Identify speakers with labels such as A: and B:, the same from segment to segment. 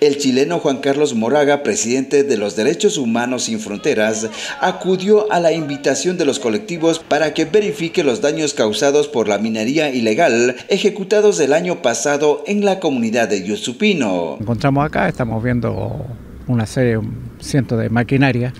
A: El chileno Juan Carlos Moraga, presidente de los Derechos Humanos Sin Fronteras, acudió a la invitación de los colectivos para que verifique los daños causados por la minería ilegal ejecutados el año pasado en la comunidad de Yusupino.
B: Encontramos acá, estamos viendo una serie, un ciento de maquinaria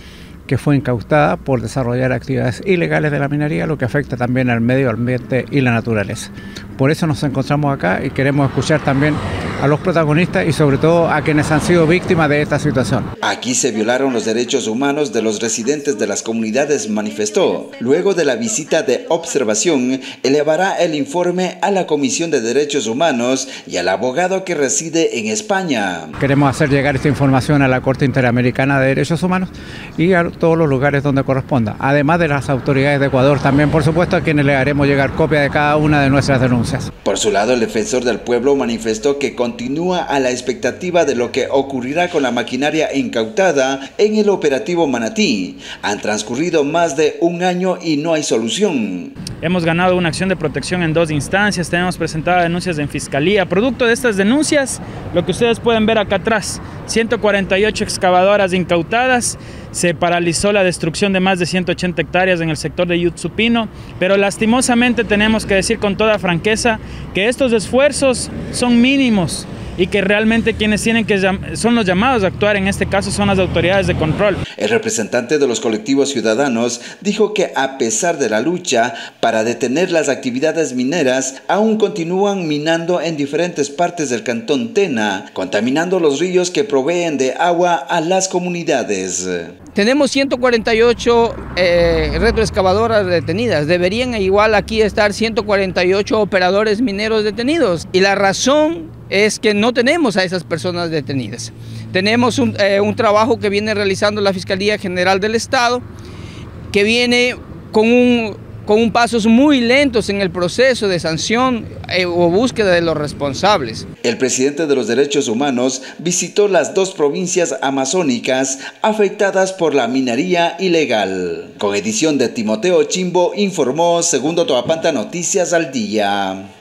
B: que fue incautada por desarrollar actividades ilegales de la minería, lo que afecta también al medio ambiente y la naturaleza. Por eso nos encontramos acá y queremos escuchar también a los protagonistas y sobre todo a quienes han sido víctimas de esta situación.
A: Aquí se violaron los derechos humanos de los residentes de las comunidades, manifestó. Luego de la visita de observación, elevará el informe a la Comisión de Derechos Humanos y al abogado que reside en España.
B: Queremos hacer llegar esta información a la Corte Interamericana de Derechos Humanos y a todos los lugares donde corresponda, además de las autoridades de Ecuador también, por supuesto, a quienes le haremos llegar copia de cada una de nuestras denuncias.
A: Por su lado, el defensor del pueblo manifestó que continúa a la expectativa de lo que ocurrirá con la maquinaria incautada en el operativo Manatí. Han transcurrido más de un año y no hay solución.
C: Hemos ganado una acción de protección en dos instancias, tenemos presentadas denuncias en fiscalía. Producto de estas denuncias, lo que ustedes pueden ver acá atrás, 148 excavadoras incautadas, se paralizó la destrucción de más de 180 hectáreas en el sector de Yutsupino, pero lastimosamente tenemos que decir con toda franqueza que estos esfuerzos son mínimos y que realmente quienes tienen que son los llamados a actuar en este caso son las autoridades de control.
A: El representante de los colectivos ciudadanos dijo que a pesar de la lucha para detener las actividades mineras, aún continúan minando en diferentes partes del cantón Tena, contaminando los ríos que proveen de agua a las comunidades.
D: Tenemos 148 eh, retroexcavadoras detenidas. Deberían igual aquí estar 148 operadores mineros detenidos. Y la razón es que no tenemos a esas personas detenidas. Tenemos un, eh, un trabajo que viene realizando la Fiscalía General del Estado, que viene con un con un pasos muy lentos en el proceso de sanción eh, o búsqueda de los responsables.
A: El presidente de los derechos humanos visitó las dos provincias amazónicas afectadas por la minería ilegal. Con edición de Timoteo Chimbo informó Segundo Toapanta Noticias al Día.